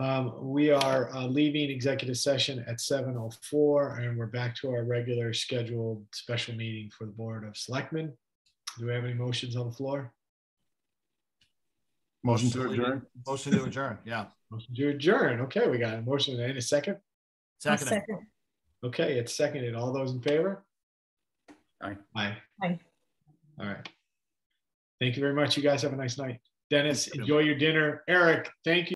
Um, we are uh, leaving executive session at 7:04 and we're back to our regular scheduled special meeting for the Board of Selectmen. Do we have any motions on the floor? Motion to adjourn. Motion to adjourn, yeah. Motion to adjourn. Okay, we got a motion and a second. Second. Okay, it's seconded. All those in favor? Aye. Aye. Aye. All right. Thank you very much. You guys have a nice night. Dennis, enjoy your dinner. Eric, thank you.